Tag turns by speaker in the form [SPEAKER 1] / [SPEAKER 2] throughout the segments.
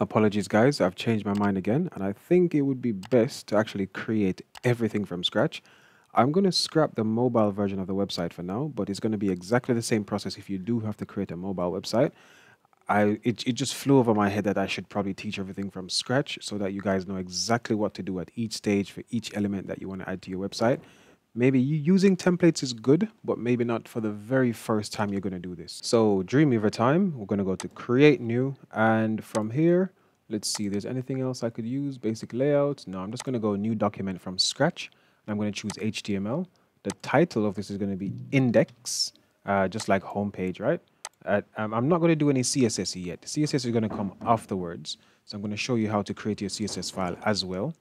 [SPEAKER 1] Apologies guys, I've changed my mind again and I think it would be best to actually create everything from scratch. I'm going to scrap the mobile version of the website for now, but it's going to be exactly the same process if you do have to create a mobile website. I it, it just flew over my head that I should probably teach everything from scratch so that you guys know exactly what to do at each stage for each element that you want to add to your website. Maybe using templates is good, but maybe not for the very first time you're going to do this. So Dreamweaver time, we're going to go to create new. And from here, let's see, there's anything else I could use, basic layout. No, I'm just going to go new document from scratch. And I'm going to choose HTML. The title of this is going to be index, uh, just like homepage, right? Uh, I'm not going to do any CSS yet. CSS is going to come afterwards. So I'm going to show you how to create your CSS file as well.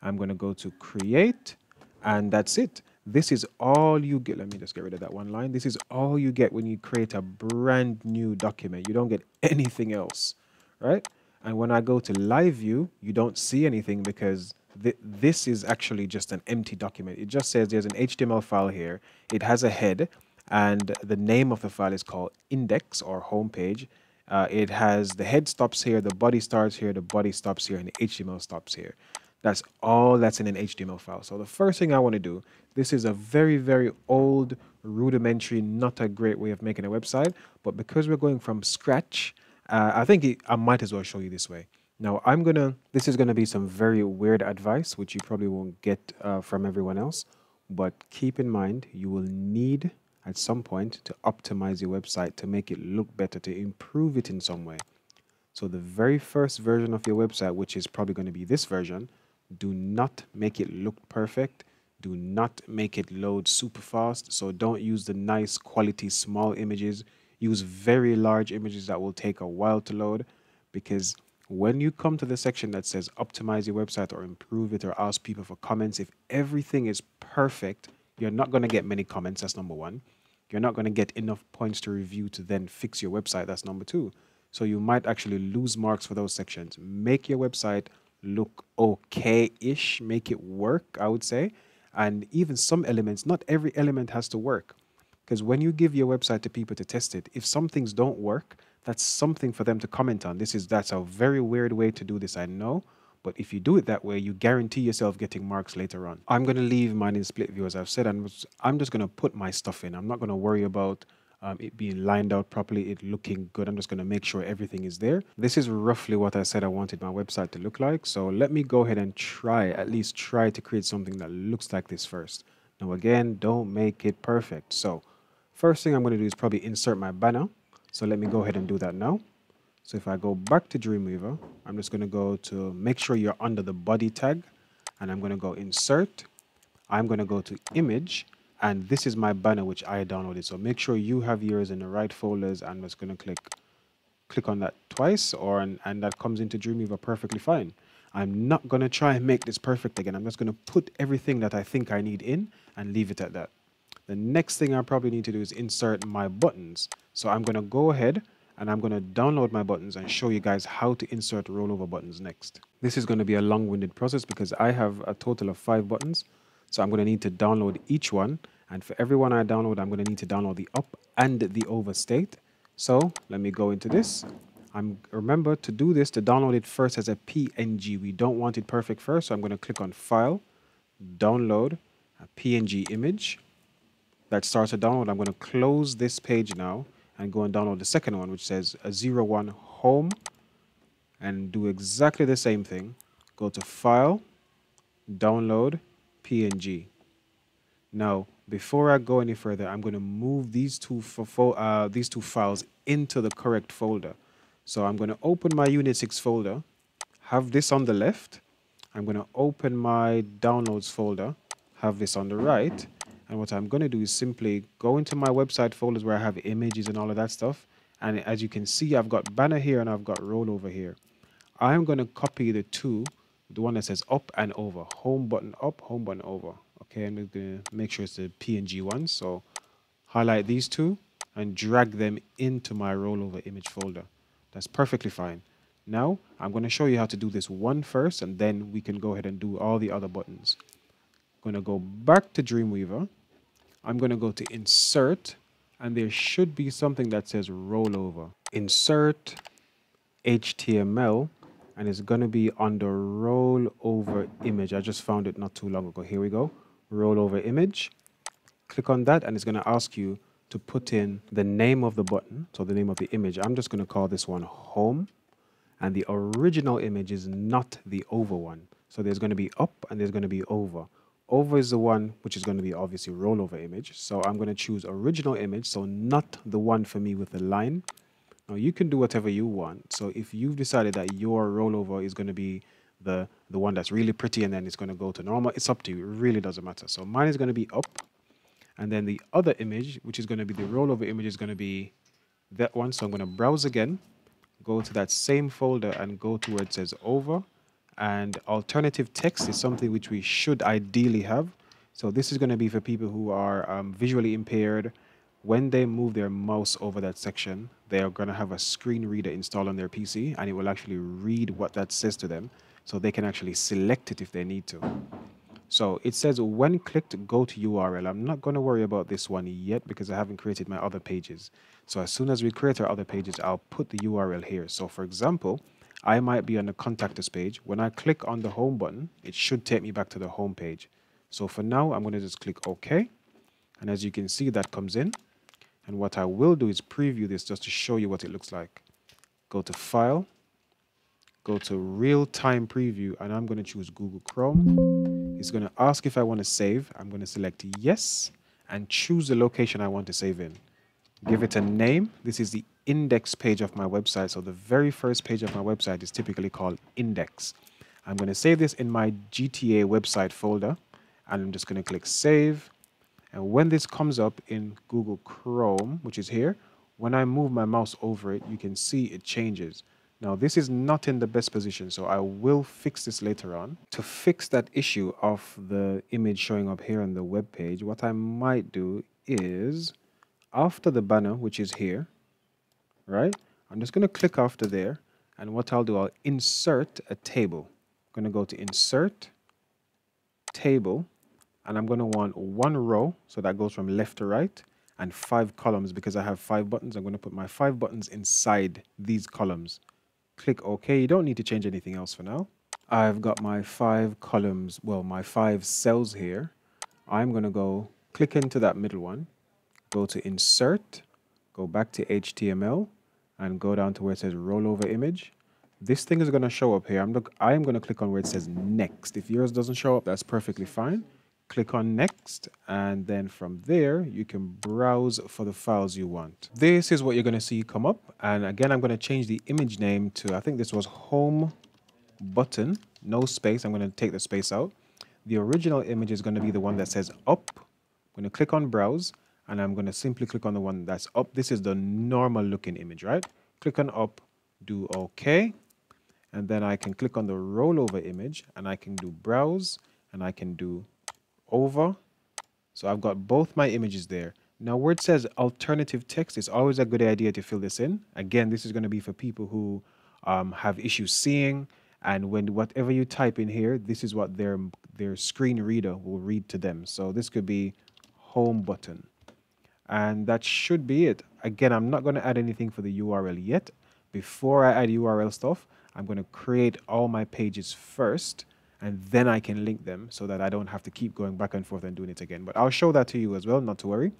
[SPEAKER 1] I'm going to go to create, and that's it. This is all you get. Let me just get rid of that one line. This is all you get when you create a brand new document. You don't get anything else, right? And when I go to live view, you don't see anything because th this is actually just an empty document. It just says there's an HTML file here. It has a head and the name of the file is called index or homepage. Uh, it has the head stops here, the body starts here, the body stops here, and the HTML stops here. That's all that's in an HTML file. So the first thing I want to do, this is a very, very old, rudimentary, not a great way of making a website. But because we're going from scratch, uh, I think it, I might as well show you this way. Now I'm to, this is going to be some very weird advice, which you probably won't get uh, from everyone else. But keep in mind, you will need at some point to optimize your website to make it look better, to improve it in some way. So the very first version of your website, which is probably going to be this version, do not make it look perfect. Do not make it load super fast. So don't use the nice quality small images. Use very large images that will take a while to load because when you come to the section that says optimize your website or improve it or ask people for comments, if everything is perfect, you're not going to get many comments. That's number one. You're not going to get enough points to review to then fix your website. That's number two. So you might actually lose marks for those sections. Make your website look okay-ish, make it work, I would say. And even some elements, not every element has to work. Because when you give your website to people to test it, if some things don't work, that's something for them to comment on. This is that's a very weird way to do this, I know. But if you do it that way, you guarantee yourself getting marks later on. I'm going to leave mine in split view, as I've said, and I'm just going to put my stuff in. I'm not going to worry about um, it being lined out properly, it looking good. I'm just going to make sure everything is there. This is roughly what I said I wanted my website to look like. So let me go ahead and try, at least try to create something that looks like this first. Now again, don't make it perfect. So first thing I'm going to do is probably insert my banner. So let me go ahead and do that now. So if I go back to Dreamweaver, I'm just going to go to make sure you're under the body tag and I'm going to go insert. I'm going to go to image and this is my banner which I downloaded. So make sure you have yours in the right folders I'm just going to click click on that twice or and, and that comes into Dreamweaver perfectly fine. I'm not going to try and make this perfect again. I'm just going to put everything that I think I need in and leave it at that. The next thing I probably need to do is insert my buttons. So I'm going to go ahead and I'm going to download my buttons and show you guys how to insert rollover buttons next. This is going to be a long-winded process because I have a total of five buttons. So I'm going to need to download each one. And for every one I download, I'm going to need to download the up and the over state. So let me go into this. I'm remember to do this to download it first as a PNG. We don't want it perfect first. So I'm going to click on File, Download a PNG image. That starts a download. I'm going to close this page now and go and download the second one, which says a 01 home and do exactly the same thing. Go to file, download, PNG. Now, before I go any further, I'm going to move these two, uh, these two files into the correct folder. So I'm going to open my Unit 6 folder, have this on the left. I'm going to open my downloads folder, have this on the right. And what I'm going to do is simply go into my website folders where I have images and all of that stuff. And as you can see, I've got banner here and I've got rollover here. I'm going to copy the two, the one that says up and over, home button up, home button over. Okay, I'm going to make sure it's the PNG one. So highlight these two and drag them into my rollover image folder. That's perfectly fine. Now, I'm going to show you how to do this one first, and then we can go ahead and do all the other buttons I'm going to go back to Dreamweaver. I'm going to go to insert and there should be something that says rollover. Insert HTML and it's going to be under rollover image. I just found it not too long ago. Here we go. Rollover image. Click on that and it's going to ask you to put in the name of the button. So the name of the image. I'm just going to call this one home and the original image is not the over one. So there's going to be up and there's going to be over. Over is the one which is going to be obviously rollover image. So I'm going to choose original image. So not the one for me with the line. Now you can do whatever you want. So if you've decided that your rollover is going to be the, the one that's really pretty and then it's going to go to normal, it's up to you. It really doesn't matter. So mine is going to be up. And then the other image, which is going to be the rollover image, is going to be that one. So I'm going to browse again, go to that same folder and go to where it says over and alternative text is something which we should ideally have. So this is going to be for people who are um, visually impaired. When they move their mouse over that section, they are going to have a screen reader installed on their PC and it will actually read what that says to them so they can actually select it if they need to. So it says when clicked, go to URL. I'm not going to worry about this one yet because I haven't created my other pages. So as soon as we create our other pages, I'll put the URL here. So for example, I might be on the contact us page. When I click on the home button, it should take me back to the home page. So for now, I'm going to just click OK. And as you can see, that comes in. And what I will do is preview this just to show you what it looks like. Go to File, go to Real-Time Preview, and I'm going to choose Google Chrome. It's going to ask if I want to save. I'm going to select Yes, and choose the location I want to save in. Give it a name. This is the index page of my website. So the very first page of my website is typically called index. I'm going to save this in my GTA website folder and I'm just going to click save. And when this comes up in Google Chrome, which is here, when I move my mouse over it, you can see it changes. Now this is not in the best position, so I will fix this later on. To fix that issue of the image showing up here on the web page, what I might do is after the banner, which is here, right? I'm just going to click after there. And what I'll do, I'll insert a table. I'm going to go to insert table. And I'm going to want one row. So that goes from left to right. And five columns because I have five buttons. I'm going to put my five buttons inside these columns. Click OK. You don't need to change anything else for now. I've got my five columns, well, my five cells here. I'm going to go click into that middle one, go to insert, go back to HTML, and go down to where it says rollover image. This thing is going to show up here. I'm look, I am going to click on where it says next. If yours doesn't show up, that's perfectly fine. Click on next and then from there you can browse for the files you want. This is what you're going to see come up and again I'm going to change the image name to I think this was home button no space I'm going to take the space out. The original image is going to be the one that says up. I'm going to click on browse and I'm going to simply click on the one that's up. This is the normal looking image, right? Click on up, do OK. And then I can click on the rollover image and I can do browse and I can do over. So I've got both my images there. Now where it says alternative text, it's always a good idea to fill this in. Again, this is going to be for people who um, have issues seeing and when whatever you type in here, this is what their their screen reader will read to them. So this could be home button and that should be it. Again, I'm not going to add anything for the URL yet. Before I add URL stuff, I'm going to create all my pages first and then I can link them so that I don't have to keep going back and forth and doing it again. But I'll show that to you as well, not to worry.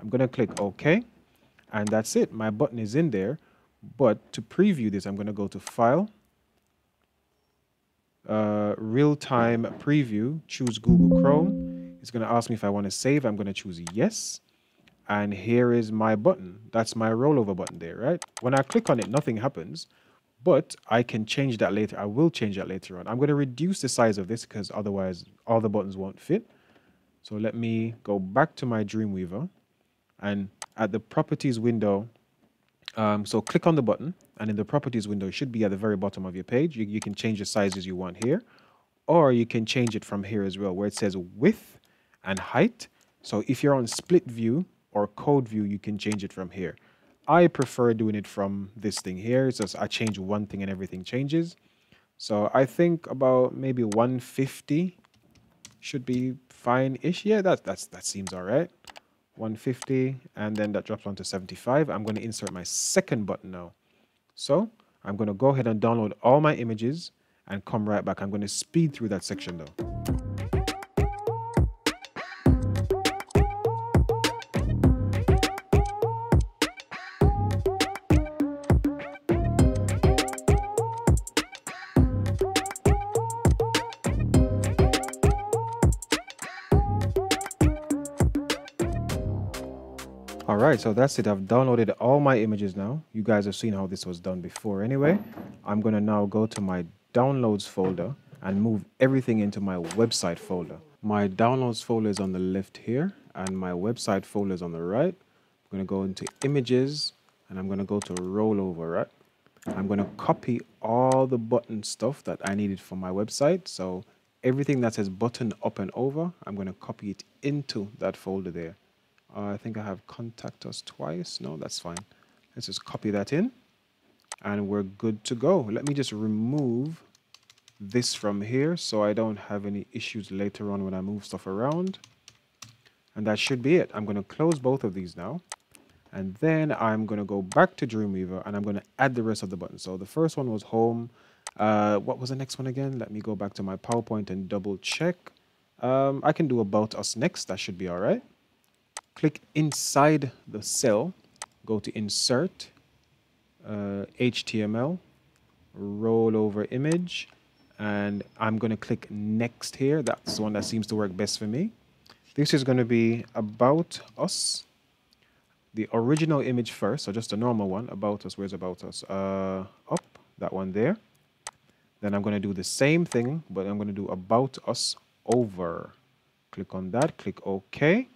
[SPEAKER 1] I'm going to click OK and that's it. My button is in there. But to preview this, I'm going to go to File, uh, Real-Time Preview, choose Google Chrome. It's going to ask me if I want to save. I'm going to choose Yes and here is my button. That's my rollover button there, right? When I click on it, nothing happens, but I can change that later. I will change that later on. I'm going to reduce the size of this because otherwise all the buttons won't fit. So let me go back to my Dreamweaver and at the properties window, um, so click on the button and in the properties window, it should be at the very bottom of your page. You, you can change the sizes you want here, or you can change it from here as well, where it says width and height. So if you're on split view, or code view, you can change it from here. I prefer doing it from this thing here. Just I change one thing and everything changes. So I think about maybe 150 should be fine-ish. Yeah, that, that's, that seems all right. 150, and then that drops onto 75. I'm going to insert my second button now. So I'm going to go ahead and download all my images and come right back. I'm going to speed through that section though. Alright, so that's it. I've downloaded all my images now. You guys have seen how this was done before anyway. I'm going to now go to my downloads folder and move everything into my website folder. My downloads folder is on the left here and my website folder is on the right. I'm going to go into images and I'm going to go to rollover, right? I'm going to copy all the button stuff that I needed for my website. So everything that says button up and over, I'm going to copy it into that folder there. Uh, I think I have contact us twice. No, that's fine. Let's just copy that in and we're good to go. Let me just remove this from here so I don't have any issues later on when I move stuff around. And that should be it. I'm going to close both of these now. And then I'm going to go back to Dreamweaver and I'm going to add the rest of the buttons. So the first one was home. Uh, what was the next one again? Let me go back to my PowerPoint and double check. Um, I can do about us next. That should be all right click inside the cell, go to Insert, uh, HTML, roll over image, and I'm going to click Next here. That's the one that seems to work best for me. This is going to be About Us, the original image first, so just a normal one, About Us, where's About Us? Uh, up, that one there. Then I'm going to do the same thing, but I'm going to do About Us over. Click on that, click OK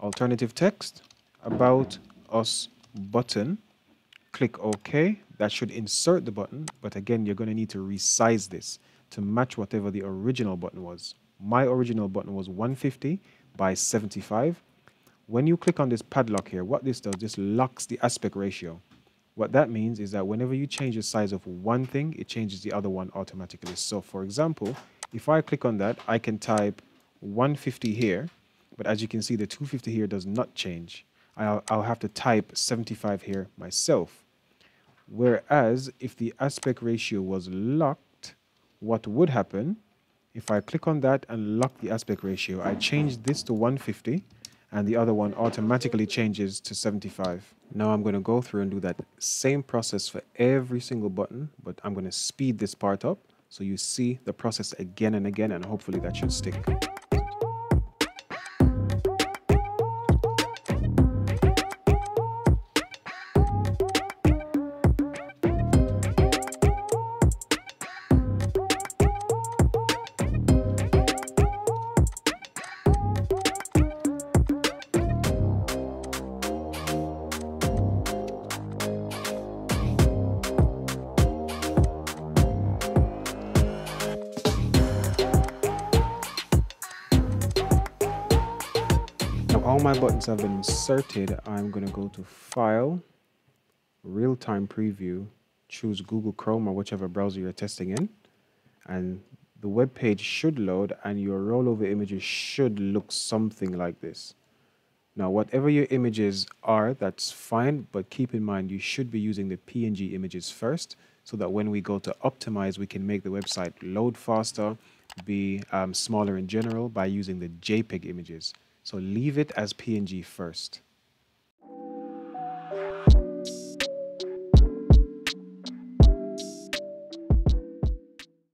[SPEAKER 1] alternative text about us button click OK. That should insert the button but again you're going to need to resize this to match whatever the original button was. My original button was 150 by 75 when you click on this padlock here what this does this locks the aspect ratio. What that means is that whenever you change the size of one thing it changes the other one automatically. So for example if I click on that I can type 150 here but as you can see, the 250 here does not change. I'll, I'll have to type 75 here myself. Whereas if the aspect ratio was locked, what would happen if I click on that and lock the aspect ratio, I change this to 150 and the other one automatically changes to 75. Now I'm going to go through and do that same process for every single button, but I'm going to speed this part up so you see the process again and again and hopefully that should stick. My buttons have been inserted, I'm going to go to File, Real-Time Preview, choose Google Chrome or whichever browser you're testing in, and the web page should load and your rollover images should look something like this. Now, whatever your images are, that's fine, but keep in mind you should be using the PNG images first so that when we go to optimize, we can make the website load faster, be um, smaller in general by using the JPEG images. So leave it as PNG first.